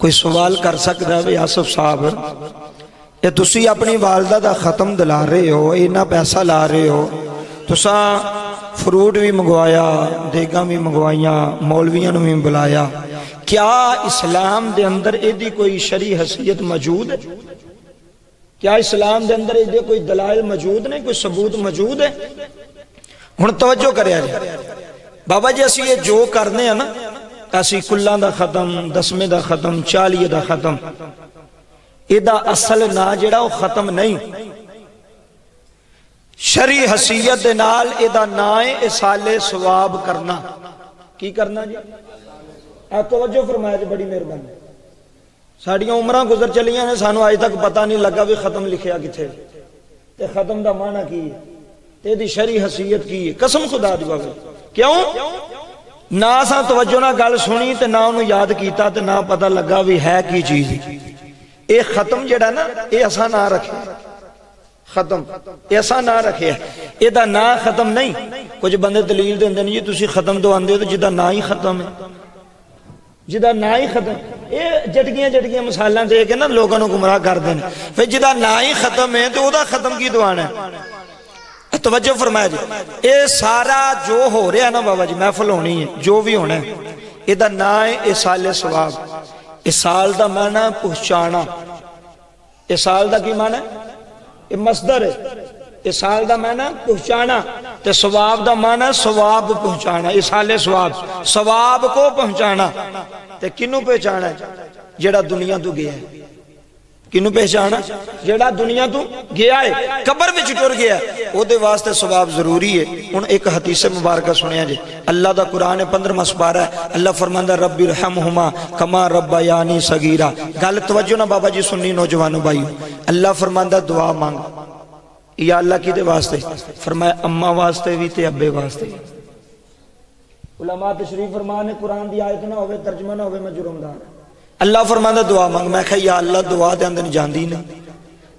ਕੋਈ ਸਵਾਲ ਕਰ ਸਕਦਾ ਵੀ ਆਸਫ ਸਾਹਿਬ ਇਹ ਤੁਸੀਂ ਆਪਣੀ ਵਾਲਦਾ ਦਾ ਖਤਮ ਦਿਲਾ ਰਹੇ ਹੋ ਇੰਨਾ ਪੈਸਾ ਲਾ ਰਹੇ ਹੋ ਤੁਸੀਂ ਫਰੂਟ ਵੀ ਮੰਗਵਾਇਆ ਦੇਗਾਂ ਵੀ ਮੰਗਵਾਈਆਂ ਮੌਲਵੀਆਂ ਨੂੰ ਵੀ ਬੁਲਾਇਆ क्या इस्लाम दे अंदर एदी कोई शरी हसीयत मौजूद है क्या इस्लाम दे अंदर एदे कोई दलाल मौजूद ने कोई सबूत मौजूद है ਹੁਣ ਤਵੱਜੋ ਕਰਿਆ ਜੀ ਬਾਬਾ ਜੀ ਅਸੀਂ ਇਹ ਜੋ ਕਰਨੇ ਆ ਨਾ ਅਸੀਂ ਕੁੱਲਾਂ ਦਾ ਖਤਮ ਦਸਵੇਂ ਦਾ ਖਤਮ 40 ਦਾ ਖਤਮ ਇਹਦਾ ਅਸਲ ਨਾ ਜਿਹੜਾ ਉਹ ਖਤਮ ਨਹੀਂ ਸ਼ਰੀ ਹਸੀਅਤ ਦੇ ਨਾਲ ਇਹਦਾ ਨਾਂ ਹੈ ਇਸਾਲੇ ਸਵਾਬ ਕਰਨਾ ਕੀ ਕਰਨਾ ਜੀ ਆ ਤਵੱਜੋ ਫਰਮਾਇਆ ਜੀ ਬੜੀ ਮਿਹਰਬਾਨੀ ਸਾਡੀਆਂ ਉਮਰਾਂ ਗੁਜ਼ਰ ਚਲੀਆਂ ਨੇ ਸਾਨੂੰ ਅਜੇ ਤੱਕ ਪਤਾ ਨਹੀਂ ਲੱਗਾ ਵੀ ਖਤਮ ਲਿਖਿਆ ਕਿੱਥੇ ਤੇ ਖਤਮ ਦਾ ਮਾਨਾ ਕੀ ਹੈ ਤੇ ਇਹਦੀ ਸ਼ਰੀ ਹਸੀਅਤ ਕੀ ਹੈ ਕਸਮ ਖੁਦਾ ਦੀ ਬਾਬੇ ਕਿਉਂ ਨਾ ਸਾਂ ਤਵੱਜੋ ਨਾਲ ਗੱਲ ਸੁਣੀ ਤੇ ਨਾ ਉਹਨੂੰ ਯਾਦ ਕੀਤਾ ਤੇ ਨਾ ਪਤਾ ਲੱਗਾ ਵੀ ਹੈ ਕੀ ਚੀਜ਼। ਇਹ ਖਤਮ ਜਿਹੜਾ ਨਾ, ਇਹ ਅਸਾਂ ਨਾ ਰੱਖਿਆ। ਖਤਮ। ਐਸਾ ਨਾ ਰੱਖਿਆ। ਇਹਦਾ ਨਾਂ ਖਤਮ ਨਹੀਂ। ਕੁਝ ਬੰਦੇ ਦਲੀਲ ਦਿੰਦੇ ਨੇ ਜੀ, ਤੁਸੀਂ ਖਤਮ ਤੋਂ ਆਂਦੇ ਹੋ ਤੇ ਜਿਹਦਾ ਨਾਂ ਹੀ ਖਤਮ ਹੈ। ਜਿਹਦਾ ਨਾਂ ਹੀ ਖਤਮ। ਇਹ ਜਟਕੀਆਂ ਜਟਕੀਆਂ ਮਸਾਲਾਂ ਦੇ ਕੇ ਨਾ ਲੋਕਾਂ ਨੂੰ ਗੁੰਮਰਾਹ ਕਰਦੇ ਨੇ। ਫਿਰ ਜਿਹਦਾ ਨਾਂ ਹੀ ਖਤਮ ਹੈ ਤੇ ਉਹਦਾ ਖਤਮ ਕੀ ਦਵਾਣਾ तवजो फरमाया जी। ये सारा जो हो रहा ना बाबा जी महफल होनी है, जो भी होना है। यदा ना है ये साले इसाल इस साल का मन माना पहुंचाना। साल का की मन है? ये मसदर है। इस साल का मन है पहुंचाना। तो स्वाब का मन माना स्वाब पहुंचाना। साले स्वाब। स्वाब को पहुंचाना। तो किनू पहचाना है? जड़ा दुनिया तू गया है। किनू पहचाना? जड़ा दुनिया तू गया है, कबर में टुर गया है वास्ते स्वभाव ज़रूरी है। हूँ एक हतीसे मुबारक सुने जी। अल्लाह का कुरान है पंद्रह मसबारा है। अल्लाह फरमाना रबी रहम हुमा कमा रबा यानी सगीरा। गल तवजो ना बाबा जी सुनी नौजवानों भाई अल्लाह फरमाना दुआ मांग। या अल्लाह कि वास्ते? फरमाया, अम्मा वास्ते भी तो अबे वास्ते। उलमा तशरीफ़ फरमान कुरान की आयत ना हो तर्जमा ना हो मैं जुर्मदार है। अल्लाह फरमांदा, दुआ मंग। मैं या अल्लाह, दुआ तो जाती नहीं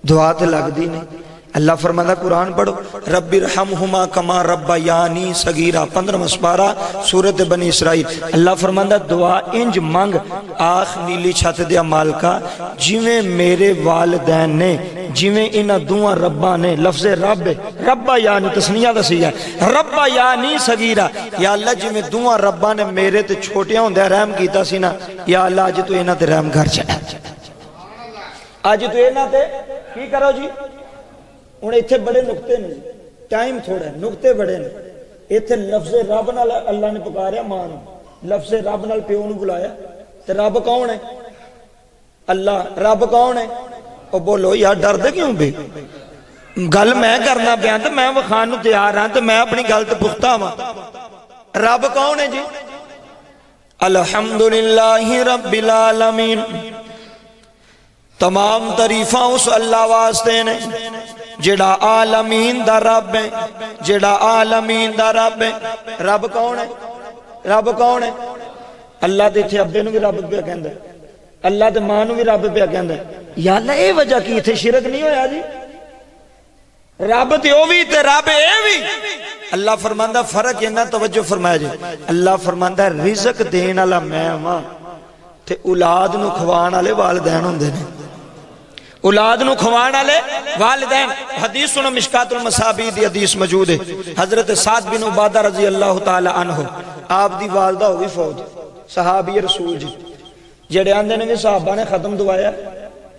दुआ तो लगती नहीं अल्लाह फरमांदा कुरान पढ़ो। रब्बी रहमहुमा कमा रब्बा यानी सगीरा। पंद्रह मसपारा सूरत बनी इसराइल। अल्लाह फरमांदा दुआ इंज मंग, आख नीली छत दिया मालका। जिवें मेरे वालदैन ने, जिवें इन्हां दुआ रब्बा ने, लफ्ज रब रब्बा यानी तस्निया दसी है रब्बा यानी सगीरा। या अल्लाह, जिवें दुआ रब्बा ने मेरे ते छोटिया होंदे रहम सी ना, या अल्लाह अज तू इन्हां ते रहम कर छड़ अज तू इन्हां ते, की करो जी? हूँ इतने बड़े नुकते ने, टाइम थोड़ा नुकते बड़े ने। इतने लफजे रब न अल्लाह ने पुकारिया माँ लफजे रब न प्यो नुलाया तो रब कौन है? अल्लाह, रब कौन है? वह बोलो, यार डर क्यों बे? गल मैं करना पा तो मैं वखाण तैयार हाँ तो मैं अपनी गलत पुख्ता वा। रब कौन है जी? अलहमदुल्लामी तमाम तारीफा उस अल्लाह वास्ते ने। जेड़ा आलमीन दा रब है, जेड़ा आलमीन दा रब है। रब कौन है? रब कौन है? अल्लाह ते इथे अब्बे भी रब पे कहंदा अल्लाह ते माँ भी रब पे कहंदा या अल्लाह, ए वजह की इथे शिरक नहीं होया जी? रब ते भी ते रब ए भी। अल्लाह फरमांदा, फ़र्क इना तवज्जो फरमाया जी। अल्लाह फरमांदा, रिजक देन वाला मैं वां। ते औलाद नु खवाण वाले वालदैन हुंदे ने। औलाद नु खवाण वाले वालिदैन। हदीस सुनो, मिशकातुल मसाबी दी हदीस मौजूद है। हज़रत साद बिन उबादा रज़ी अल्लाह तआला अन्हु, आप दी वालदा हो गई फौत सहाबी रसूल जी। जेड़े आंदे ने साहबा ने खत्म दवाया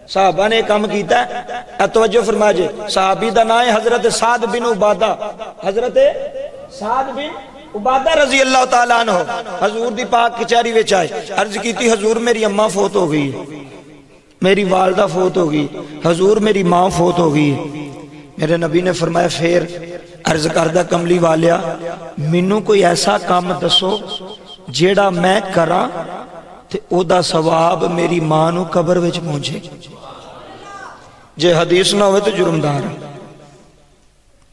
साहबा ने काम किया तवज्जो फरमा जे, सहाबी दा नाम है हज़रत साद बिन उबादा। हज़रत साद बिन उबादा रज़ी अल्लाह तआला अन्हु, हजूर दी पाक कचहरी विच आए। अर्ज़ की हजूर, मेरी अम्मा फौत हो गई है। मेरी वालदा फोत हो गई। हजूर मेरी माँ फोत हो गई। मेरे नबी ने फरमाया, फिर अर्ज़ करदा कमली वालिया, मैनू कोई ऐसा काम दसो जेड़ा मैं करा ते ओदा सवाब मेरी माँ नु कब्र विच पहुँचे। जे हदीस ना हो तो जुर्मदार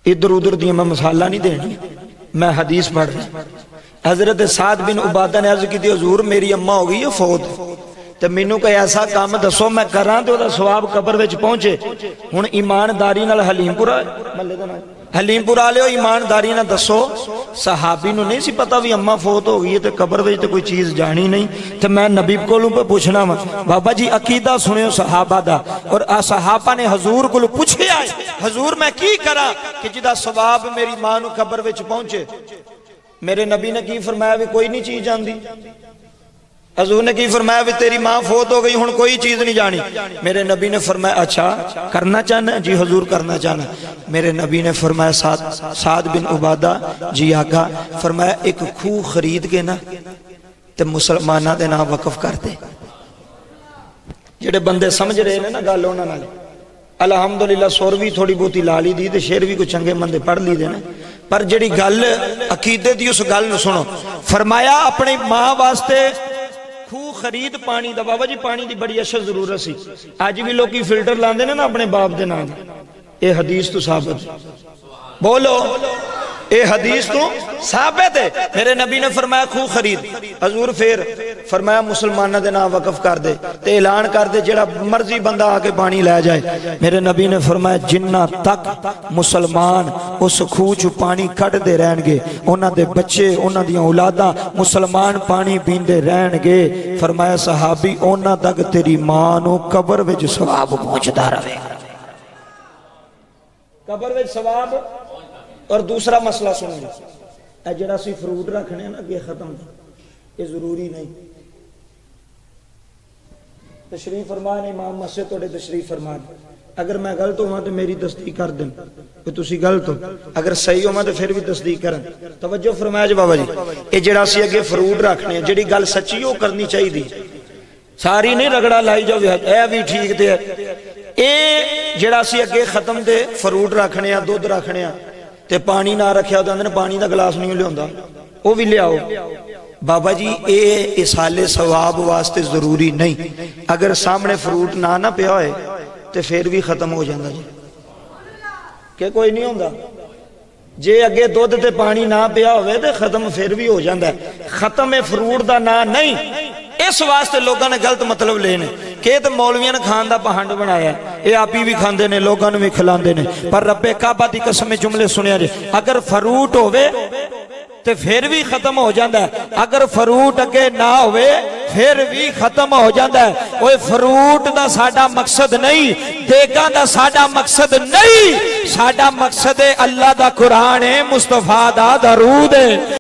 इधर उधर दी मैं मसाला नहीं देनी मैं हदीस पढ़ रहा हज़रत साद बिन उबादा ने अर्ज़ की हजूर, मेरी अम्मा हो गई है फौत? ਤੇ ਮੈਨੂੰ ਕੋਈ ਐਸਾ ਕੰਮ ਦੱਸੋ ਮੈਂ ਕਰਾਂ ਤੇ ਉਹਦਾ ਸਵਾਬ ਕਬਰ ਵਿੱਚ ਪਹੁੰਚੇ ਹੁਣ ਇਮਾਨਦਾਰੀ ਨਾਲ ਹਲੀਮਪੁਰਾ ਮੱਲੇ ਦਾ ਨਾਮ ਹਲੀਮਪੁਰ ਵਾਲਿਓ ਈਮਾਨਦਾਰੀ ਨਾਲ ਦੱਸੋ ਸਹਾਬੀ ਨੂੰ ਨਹੀਂ ਸੀ ਪਤਾ ਵੀ ਅੰਮਾ ਫੌਤ ਹੋ ਗਈ ਹੈ ਤੇ ਕਬਰ ਵਿੱਚ ਤੇ ਕੋਈ ਚੀਜ਼ ਜਾਣੀ ਨਹੀਂ ਤੇ ਮੈਂ ਨਬੀ ਕੋਲੋਂ ਪੁੱਛਣਾ ਵਾ ਬਾਬਾ ਜੀ ਅਕੀਦਾ ਸੁਣਿਓ ਸਹਾਬਾ ਦਾ ਔਰ ਆ ਸਹਾਬਾ ਨੇ ਹਜ਼ੂਰ ਕੋਲ ਪੁੱਛਿਆ ਹਜ਼ੂਰ ਮੈਂ ਕੀ ਕਰਾਂ ਕਿ ਜਿਹਦਾ ਸਵਾਬ ਮੇਰੀ ਮਾਂ ਨੂੰ ਕਬਰ ਵਿੱਚ ਪਹੁੰਚੇ ਮੇਰੇ ਨਬੀ ਨੇ ਕੀ ਫਰਮਾਇਆ ਵੀ ਕੋਈ ਨਹੀਂ ਚੀਜ਼ ਆਂਦੀ हजूर ने की फरमाया भी तेरी माँ फोत हो गई हूं कोई चीज नहीं जानी मेरे नबी ने फरमाया अच्छा करना चाहना जी हजूर करना चाहना मेरे नबी ने फरमाया साद साद बिन उबादा जी आगा फरमाया एक खूह खरीद के ना तो मुसलमाना के नाम वकफ कर दे ਜਿਹੜੇ ਬੰਦੇ ਸਮਝ ਰਹੇ ਨੇ ਨਾ ਗੱਲ ਉਹਨਾਂ ਨਾਲ ਅਲਹਮਦੁਲਿਲਾ ਸੁਰ ਵੀ ਥੋੜੀ ਬਹੁਤੀ ਲਾ ਲਈ ਦੀ ਤੇ ਸ਼ੇਰ ਵੀ ਕੋ ਚੰਗੇ ਮੰਦੇ ਪੜ ਲਈਦੇ ਨੇ ਪਰ ਜਿਹੜੀ ਗੱਲ ਅਕੀਦੇ ਦੀ ਉਸ ਗੱਲ ਨੂੰ ਸੁਣੋ ਫਰਮਾਇਆ ਆਪਣੀ ਮਾਂ ਵਾਸਤੇ ਖੂਹ ਖਰੀਦ ਪਾਣੀ ਦਾ ਬਾਬਾ ਜੀ ਪਾਣੀ ਦੀ ਬੜੀ ਅਸ਼ਰ ਜ਼ਰੂਰਤ ਸੀ ਅੱਜ ਵੀ ਲੋਕੀ ਫਿਲਟਰ ਲਾਉਂਦੇ ਨੇ ਨਾ ਆਪਣੇ ਬਾਪ ਦੇ ਨਾਂ ਇਹ ਹਦੀਸ ਤੋਂ ਸਾਬਤ ਬੋਲੋ ये हदीस तो साबित है। मेरे नबी ने फरमाया खूह खरीद। हजूर फिर फरमाया, मुसलमानों के नाम वकफ कर दे ते ऐलान कर दे, जड़ा मर्ज़ी बंदा आके पानी लै जाए। मेरे नबी ने फरमाया, जिन्ना तक मुसलमान उस खूह चू पानी कढ़ते रहनगे उन्होंने बच्चे उन्होंने औलादा मुसलमान पानी पीते रहनगे फरमाया, सहाबी उन्होंने तक तेरी माँ कबर बच्च सवाब पहुँचता रहेगा कबर बच्च सवाब और दूसरा मसला सुन लो। जरा फ्रूट रखने ना अगे खत्म। ये ज़रूरी नहीं। तशरीफ़ फरमान इमाम मसे थोड़े तशरीफ़ फरमान अगर मैं गलत होव तो मेरी तस्दीक कर दिन। तुम गलत हो। अगर सही होव तो फिर भी तस्दीक कर तवज्जो फरमाया जी बाबा जी। ये जरा अगे फ्रूट रखने जी गल सची वो करनी चाहिए सारी नहीं रगड़ा लाई जाओ यह भी ठीक थे है। ये जरा अगे खत्म के फ्रूट रखने दुध रखने ਤੇ ਪਾਣੀ ਨਾ ਰੱਖਿਆ ਉਹਦੇ ਅੰਦਰ ਪਾਣੀ ਦਾ ਗਲਾਸ ਨਹੀਂ ਲਿਆਉਂਦਾ ਉਹ ਵੀ ਲਿਆਓ ਬਾਬਾ ਜੀ ਇਹ ਇਸਾਲੇ ਸਵਾਬ ਵਾਸਤੇ ਜ਼ਰੂਰੀ ਨਹੀਂ ਅਗਰ ਸਾਹਮਣੇ ਫਰੂਟ ਨਾ ਨਾ ਪਿਆ ਹੋਏ ਤੇ ਫਿਰ ਵੀ ਖਤਮ ਹੋ ਜਾਂਦਾ ਜੀ ਕਿ ਕੋਈ ਨਹੀਂ ਹੁੰਦਾ ਜੇ ਅੱਗੇ ਦੁੱਧ ਤੇ ਪਾਣੀ ਨਾ ਪਿਆ ਹੋਵੇ ਤੇ ਖਤਮ ਫਿਰ ਵੀ ਹੋ ਜਾਂਦਾ ਖਤਮ ਹੈ ਫਰੂਟ ਦਾ ਨਾਂ ਨਹੀਂ ਇਸ ਵਾਸਤੇ ਲੋਕਾਂ ਨੇ ਗਲਤ ਮਤਲਬ ਲਏ ਨੇ ਕਿ ਇਹ ਤਾਂ ਮੌਲਵੀਆਂ ਨੇ ਖਾਨ ਦਾ ਪਹੰਡ ਬਣਾਇਆ ਇਹ ਆਪੀ ਵੀ ਖਾਂਦੇ ਨੇ ਲੋਕਾਂ ਨੂੰ ਵੀ ਖਿਲਾਉਂਦੇ ਨੇ ਪਰ ਰੱਬੇ ਕਾਬਾ ਦੀ ਕਸਮ ਜੁਮਲੇ ਸੁਣਿਆ ਜੇ ਅਗਰ ਫਰੂਟ ਹੋਵੇ ਤੇ ਫਿਰ ਵੀ ਖਤਮ ਹੋ ਜਾਂਦਾ ਅਗਰ ਫਰੂਟ ਅੱਗੇ ਨਾ ਹੋਵੇ ਫਿਰ ਵੀ ਖਤਮ ਹੋ ਜਾਂਦਾ ਓਏ ਫਰੂਟ ਦਾ ਸਾਡਾ ਮਕਸਦ ਨਹੀਂ ਦੇਗਾ ਦਾ ਸਾਡਾ ਮਕਸਦ ਨਹੀਂ ਸਾਡਾ ਮਕਸਦ ਹੈ ਅੱਲਾ ਦਾ ਕੁਰਾਨ ਹੈ ਮੁਸਤਫਾ ਦਾ ਦਰੂਦ ਹੈ